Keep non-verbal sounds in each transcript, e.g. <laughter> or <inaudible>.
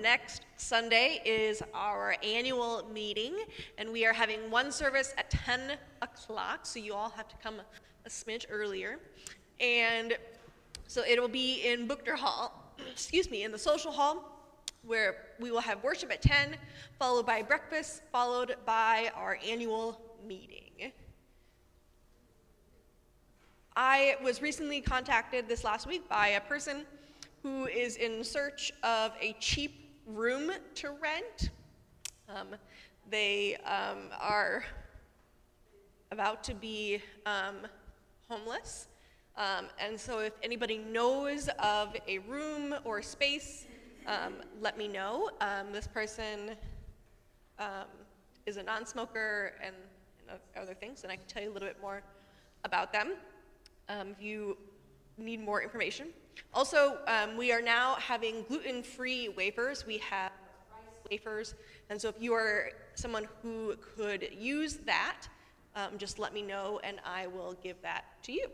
next Sunday is our annual meeting, and we are having one service at 10 o'clock, so you all have to come a smidge earlier. And so it will be in Bookner Hall, <clears throat> excuse me, in the social hall, where we will have worship at 10, followed by breakfast, followed by our annual meeting. I was recently contacted this last week by a person who is in search of a cheap room to rent. Um, they um, are about to be um, homeless. Um, and so, if anybody knows of a room or space, um, let me know. Um, this person is a non smoker and, and, other things, and I can tell you a little bit more about them if you need more information. Also, um, we are now having gluten-free wafers. We have rice wafers, and so if you are someone who could use that, um, just let me know and I will give that to you.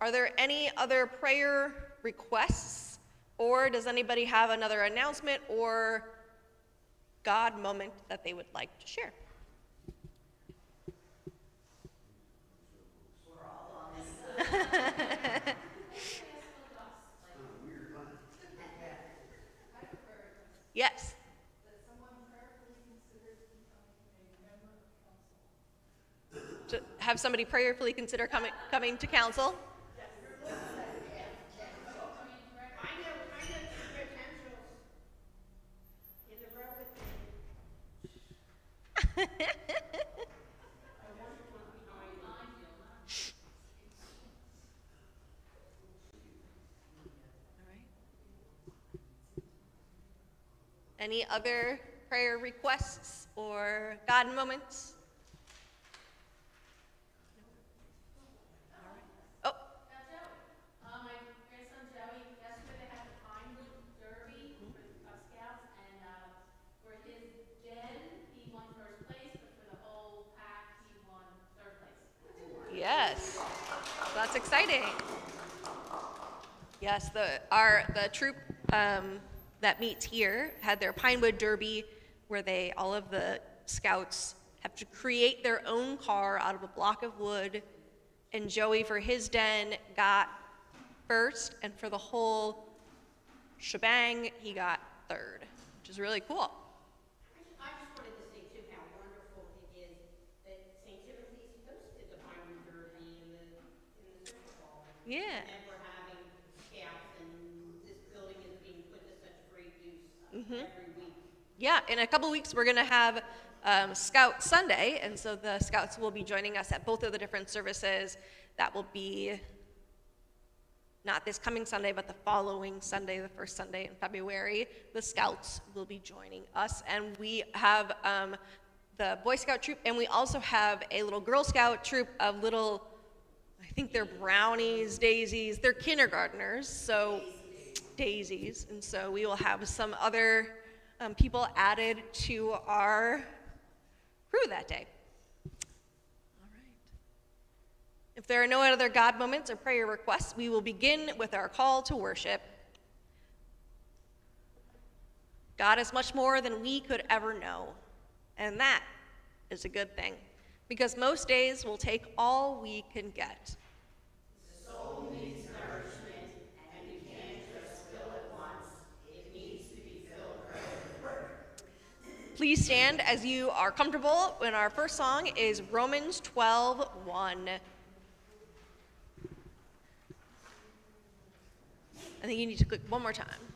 Are there any other prayer requests, or does anybody have another announcement or God moment that they would like to share? yes. To have somebody prayerfully consider coming, coming to council? <laughs> Any other prayer requests or God moments? Oh. Uh, my grandson Joey, yesterday they had the Pinewood Derby for Scouts, and uh, for his den, he won first place, but for the whole pack, he won third place. Yes, that's exciting. Yes, the our the troop um, that meets here had their Pinewood Derby, where they all of the scouts have to create their own car out of a block of wood. And Joey, for his den, got first, and for the whole shebang, he got third, which is really cool. I just wanted to say too how wonderful it is that St. Timothy's hosted the Pinewood Derby in the, in the Super Bowl. Yeah. And we're having scouts and this building is being put to such great use week. Yeah, in a couple weeks, we're going to have um, Scout Sunday, and so the Scouts will be joining us at both of the different services. That will be not this coming Sunday, but the following Sunday, the first Sunday in February. The Scouts will be joining us, and we have um, the Boy Scout troop, and we also have a little Girl Scout troop of little, I think they're brownies, daisies, they're kindergartners, so daisies, and so we will have some other um, people added to our crew that day. All right. If there are no other God moments or prayer requests, we will begin with our call to worship. God is much more than we could ever know, and that is a good thing, because most days will take all we can get. Please stand as you are comfortable. when our first song is Romans 12 1. I think you need to click one more time.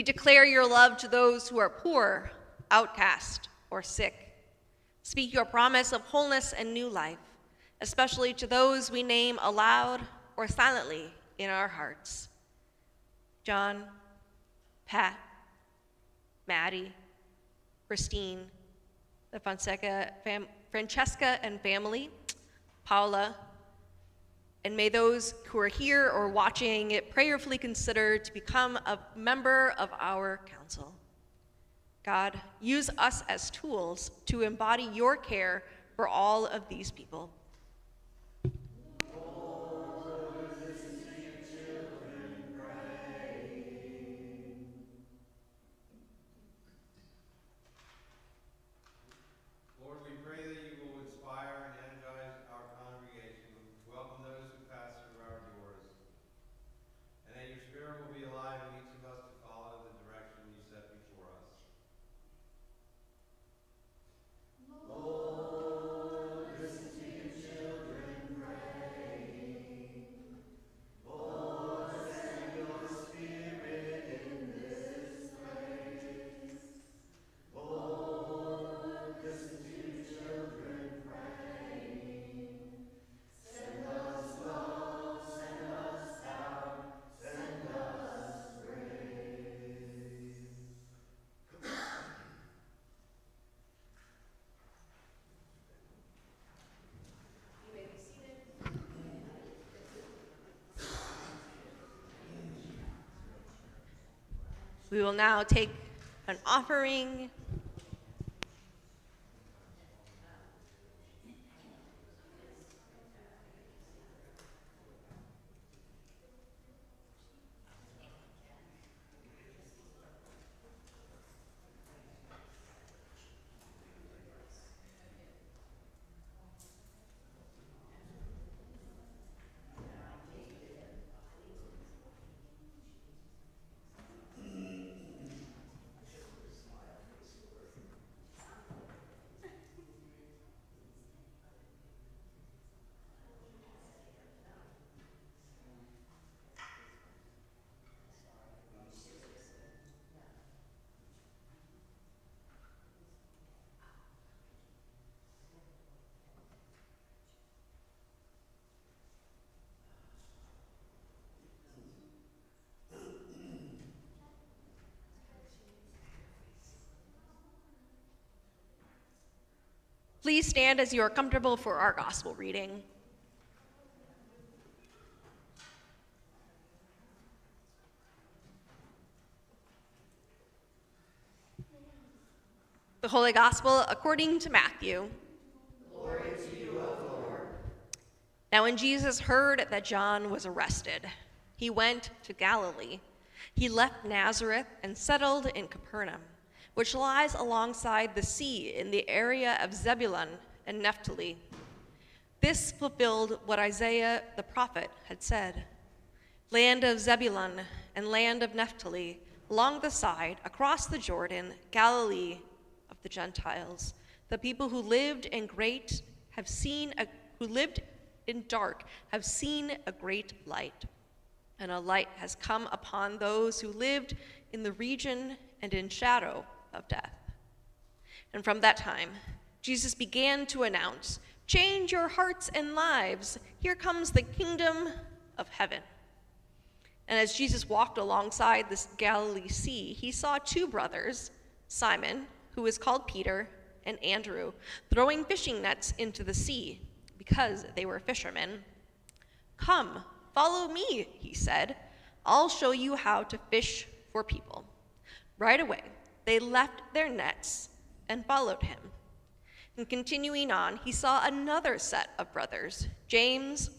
We declare your love to those who are poor, outcast, or sick. Speak your promise of wholeness and new life, especially to those we name aloud or silently in our hearts. John, Pat, Maddie, Christine, the Fonseca fam- Francesca and family, Paula, and may those who are here or watching it prayerfully consider to become a member of our council. God, use us as tools to embody your care for all of these people. We will now take an offering. Please stand as you are comfortable for our gospel reading. The Holy Gospel according to Matthew. To you. Now, when Jesus heard that John was arrested, he went to Galilee. He left Nazareth and settled in Capernaum, which lies alongside the sea in the area of Zebulun and Naphtali. This fulfilled what Isaiah the prophet had said Land of Zebulun and land of Naphtali, along the side, across the Jordan, Galilee of the Gentiles. The people who lived in great have seen a, who lived in dark have seen a great light. And a light has come upon those who lived in the region and in shadow of death. And from that time, Jesus began to announce, Change your hearts and lives. Here comes the kingdom of heaven. And as Jesus walked alongside this Galilee Sea, he saw two brothers, Simon, who is called Peter, and Andrew, throwing fishing nets into the sea because they were fishermen. Come, follow me, he said. I'll show you how to fish for people. Right away, they left their nets and followed him. And continuing on, he saw another set of brothers, James,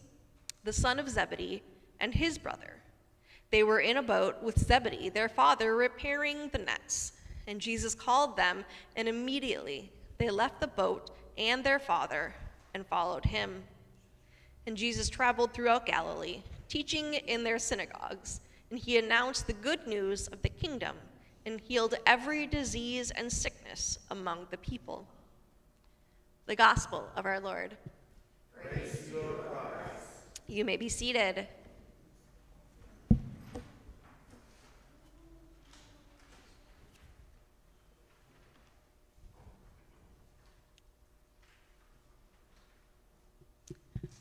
the son of Zebedee, and his brother. They were in a boat with Zebedee, their father, repairing the nets. And Jesus called them, and immediately they left the boat and their father and followed him. And Jesus traveled throughout Galilee, teaching in their synagogues, and he announced the good news of the kingdom and healed every disease and sickness among the people. The Gospel of our Lord. Praise you may be seated.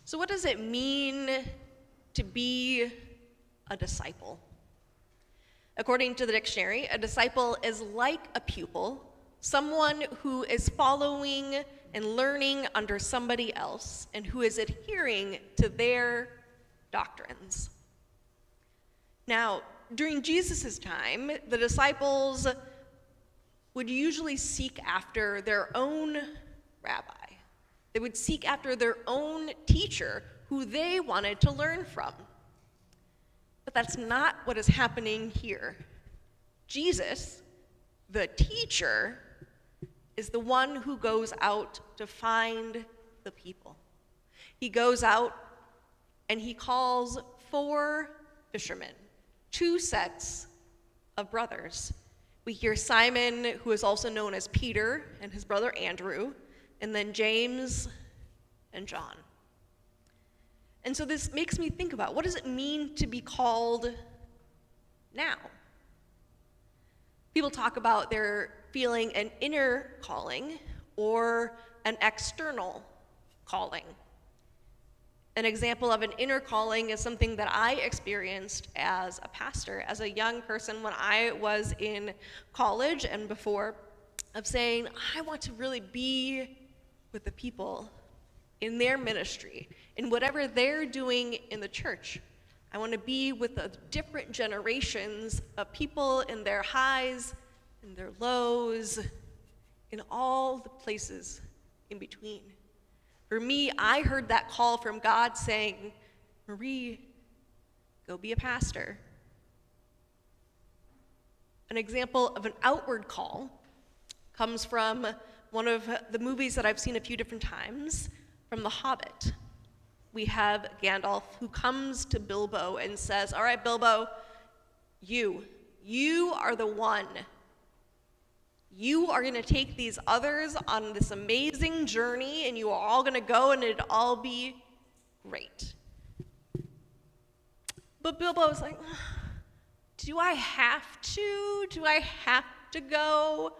So, what does it mean to be a disciple? According to the dictionary, a disciple is like a pupil, someone who is following and learning under somebody else and who is adhering to their doctrines. Now, during Jesus' time, the disciples would usually seek after their own rabbi. They would seek after their own teacher who they wanted to learn from. But that's not what is happening here. Jesus, the teacher, is the one who goes out to find the people. He goes out and he calls four fishermen, two sets of brothers. We hear Simon, who is also known as Peter, and his brother Andrew, and then James and John. And so this makes me think about what does it mean to be called now? People talk about their feeling an inner calling or an external calling. An example of an inner calling is something that I experienced as a pastor, as a young person when I was in college and before, of saying, I want to really be with the people in their ministry, in whatever they're doing in the church. I want to be with the different generations of people in their highs, in their lows, in all the places in between. For me, I heard that call from God saying, Marie, go be a pastor. An example of an outward call comes from one of the movies that I've seen a few different times from The Hobbit. We have Gandalf who comes to Bilbo and says, All right, Bilbo, you, you are the one. You are going to take these others on this amazing journey, and you are all going to go, and it'll all be great. But Bilbo was like, Do I have to? Do I have to go?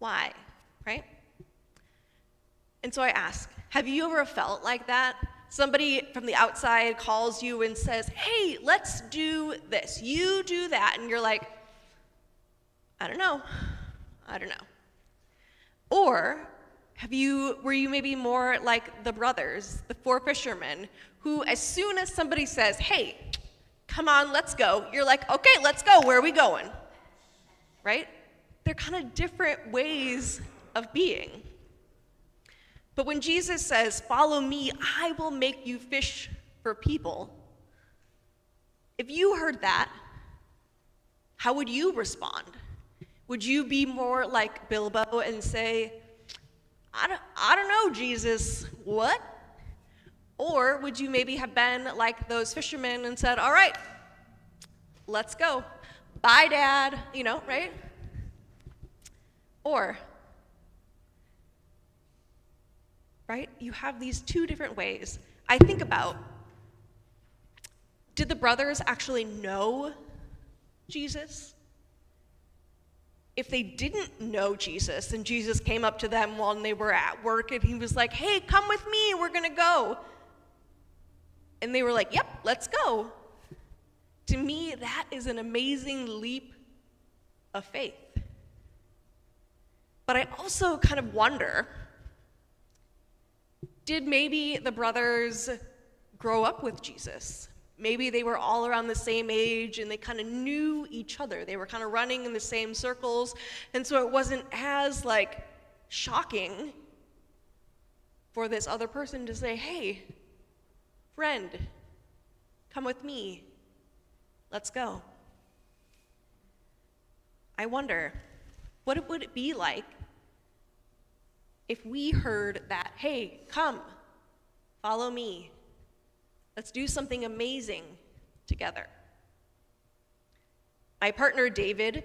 Why? Right? And so I ask, have you ever felt like that? Somebody from the outside calls you and says, hey, let's do this. You do that. And you're like, I don't know. I don't know. Or have you, were you maybe more like the brothers, the four fishermen, who as soon as somebody says, hey, come on, let's go, you're like, okay, let's go. Where are we going? Right? They're kind of different ways of being. But when Jesus says, Follow me, I will make you fish for people, if you heard that, how would you respond? Would you be more like Bilbo and say, I don't, I don't know, Jesus, what? Or would you maybe have been like those fishermen and said, All right, let's go. Bye, Dad, you know, right? Or right? You have these two different ways. I think about did the brothers actually know Jesus? If they didn't know Jesus and Jesus came up to them while they were at work and he was like, hey, come with me, we're gonna go. And they were like, yep, let's go. To me, that is an amazing leap of faith. But I also kind of wonder did maybe the brothers grow up with Jesus? Maybe they were all around the same age and they kind of knew each other. They were kind of running in the same circles. And so it wasn't as like shocking for this other person to say, hey, friend, come with me. Let's go. I wonder, what it would it be like if we heard that, hey, come, follow me, let's do something amazing together. My partner David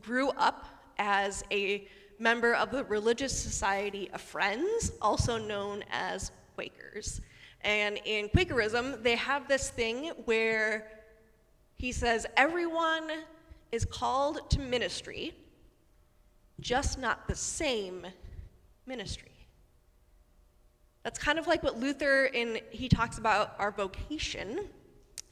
grew up as a member of the Religious Society of Friends, also known as Quakers. And in Quakerism, they have this thing where he says everyone is called to ministry, just not the same ministry. That's kind of like what Luther in he talks about our vocation,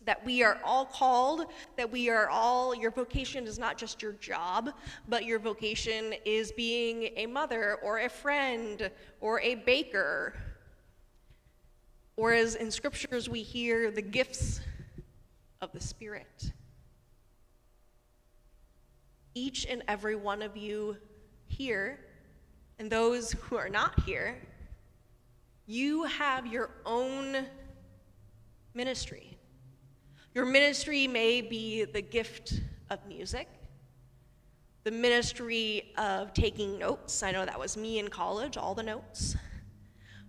that we are all called, that we are all your vocation is not just your job, but your vocation is being a mother or a friend or a baker. Or as in scriptures we hear the gifts of the Spirit. Each and every one of you here, and those who are not here, you have your own ministry. Your ministry may be the gift of music, the ministry of taking notes. I know that was me in college, all the notes.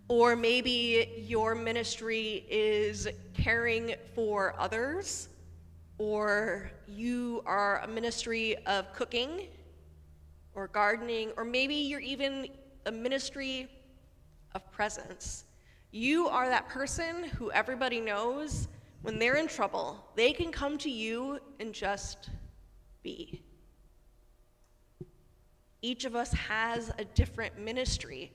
Or maybe your ministry is caring for others, or you are a ministry of cooking or gardening, or maybe you're even a ministry of presence. You are that person who everybody knows when they're in trouble, they can come to you and just be. Each of us has a different ministry.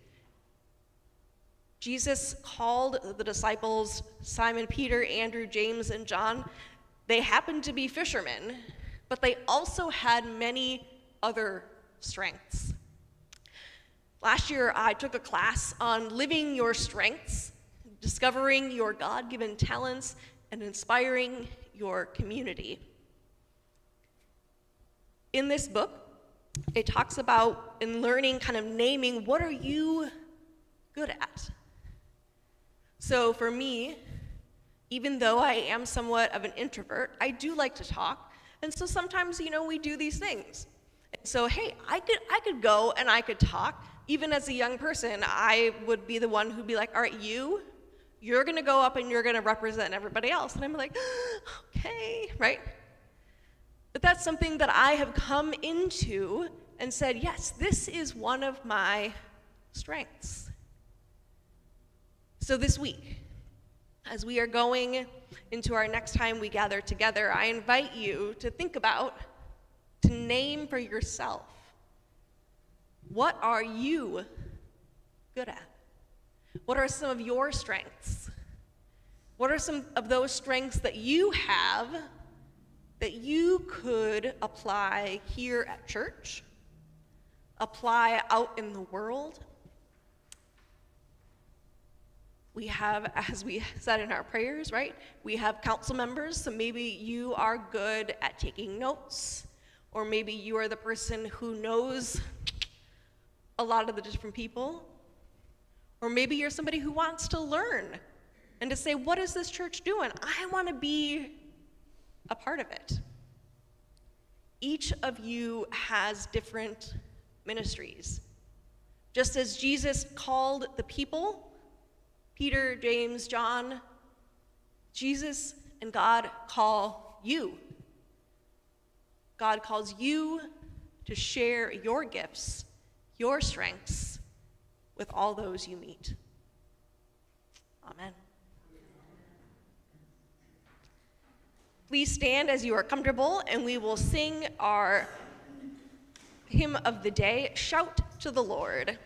Jesus called the disciples Simon Peter, Andrew, James, and John. They happened to be fishermen, but they also had many other strengths. Last year, I took a class on living your strengths, discovering your God given talents, and inspiring your community. In this book, it talks about in learning, kind of naming what are you good at. So for me, even though I am somewhat of an introvert, I do like to talk. And so sometimes, you know, we do these things. So, hey, I could, I could go and I could talk. Even as a young person, I would be the one who'd be like, all right, you, you're going to go up and you're going to represent everybody else. And I'm like, <gasps> okay, right? But that's something that I have come into and said, yes, this is one of my strengths. So this week, as we are going into our next time we gather together, I invite you to think about, to name for yourself, what are you good at? What are some of your strengths? What are some of those strengths that you have that you could apply here at church, apply out in the world? We have, as we said in our prayers, right? We have council members, so maybe you are good at taking notes, or maybe you are the person who knows a lot of the different people, or maybe you're somebody who wants to learn and to say, what is this church doing? I want to be a part of it. Each of you has different ministries. Just as Jesus called the people, Peter, James, John, Jesus and God call you. God calls you to share your gifts, your strengths, with all those you meet. Amen. Please stand as you are comfortable, and we will sing our hymn of the day Shout to the Lord.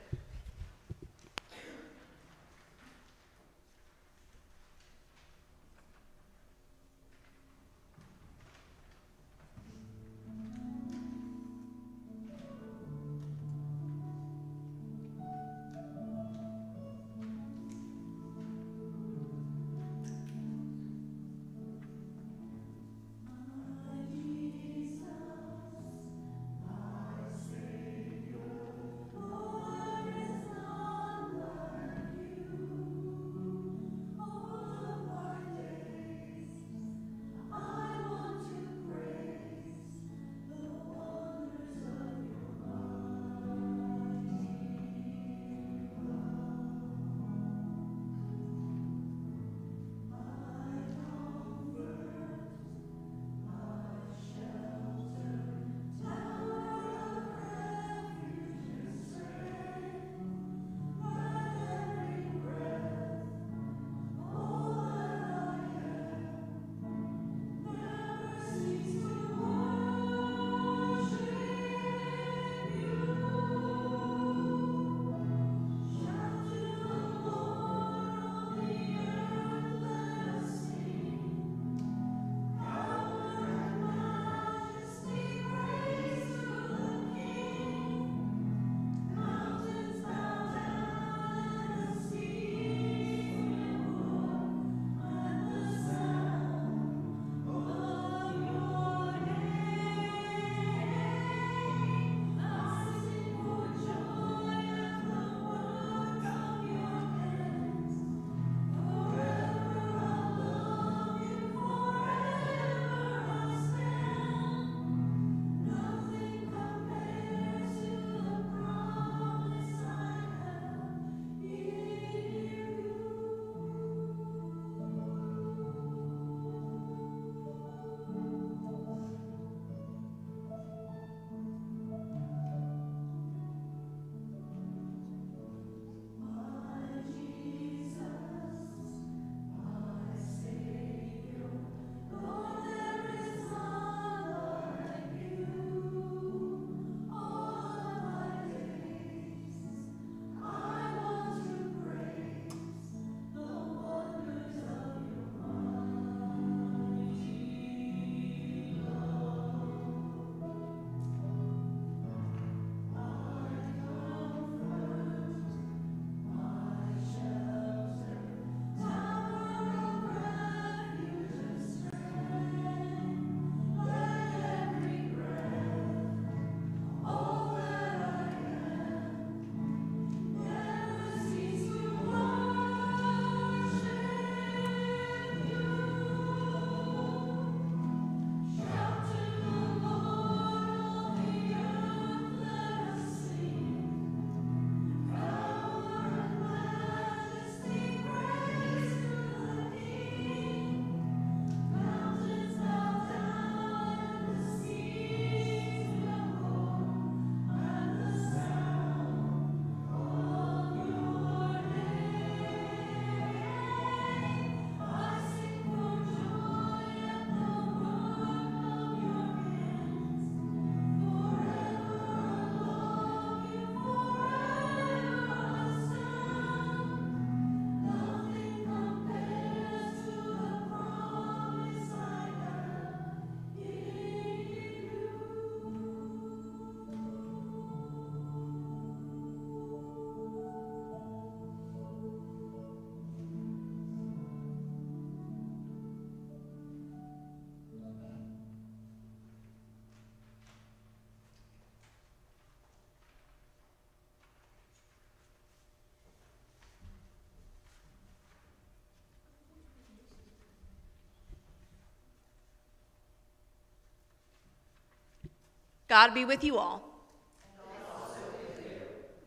God be with you all.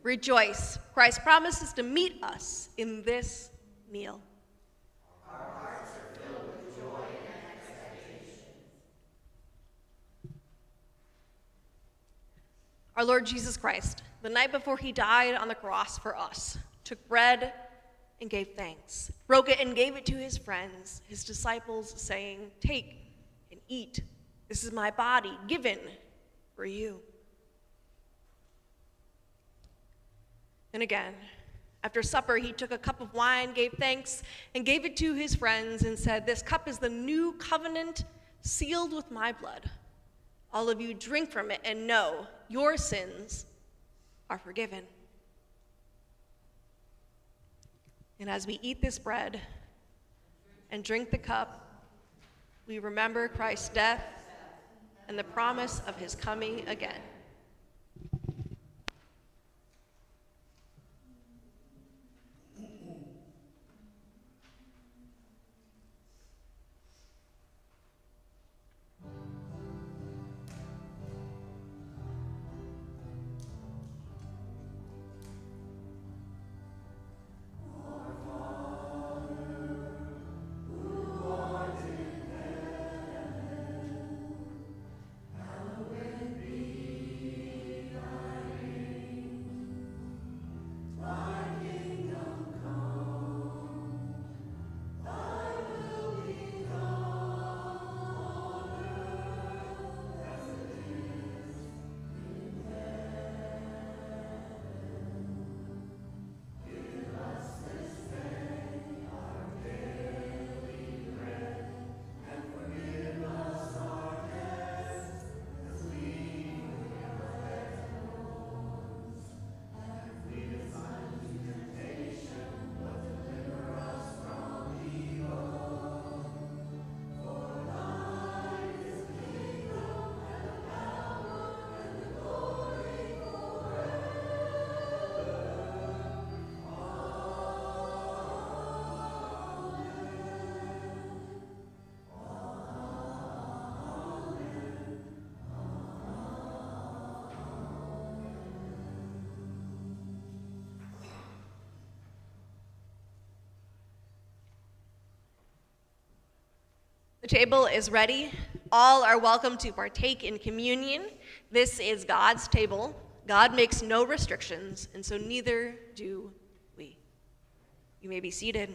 Rejoice. Christ promises to meet us in this meal. Our hearts are filled with joy and expectation. Our Lord Jesus Christ, the night before he died on the cross for us, took bread and gave thanks, broke it and gave it to his friends, his disciples, saying, Take and eat. This is my body given for you. And again, after supper, he took a cup of wine, gave thanks, and gave it to his friends, and said, This cup is the new covenant sealed with my blood. All of you drink from it and know your sins are forgiven. And as we eat this bread and drink the cup, we remember Christ's death and the promise of his coming again. The table is ready. All are welcome to partake in communion. This is God's table. God makes no restrictions, and so neither do we. You may be seated.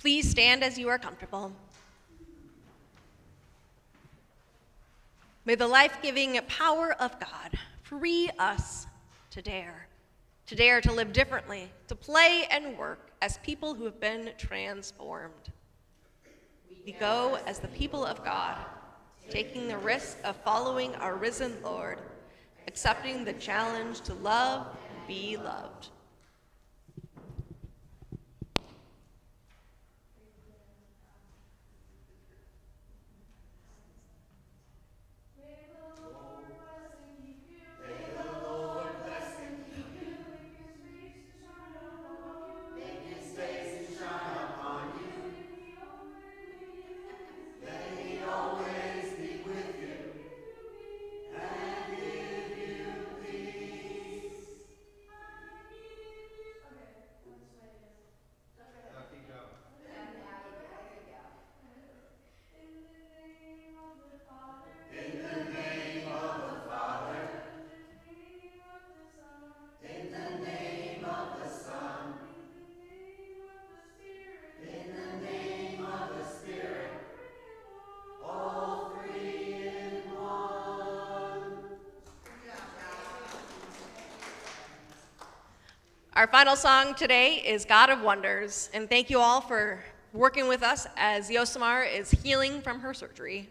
Please stand as you are comfortable. May the life giving power of God free us to dare, to dare to live differently, to play and work as people who have been transformed. We go as the people of God, taking the risk of following our risen Lord, accepting the challenge to love and be loved. Our final song today is God of Wonders, and thank you all for working with us as Yosemar is healing from her surgery.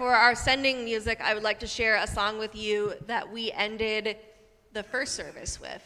For our sending music, I would like to share a song with you that we ended the first service with.